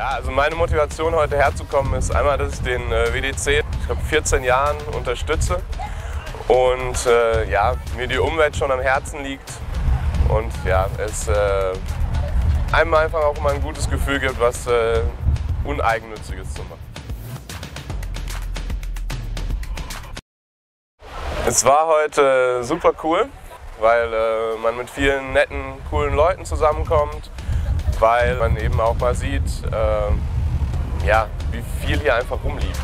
also meine Motivation heute herzukommen ist einmal, dass ich den äh, WDC, glaube 14 Jahren unterstütze und äh, ja, mir die Umwelt schon am Herzen liegt und ja, es äh, einem einfach auch mal ein gutes Gefühl gibt, was äh, Uneigennütziges zu machen. Es war heute super cool, weil äh, man mit vielen netten, coolen Leuten zusammenkommt, weil man eben auch mal sieht, äh, ja, wie viel hier einfach rumliegt.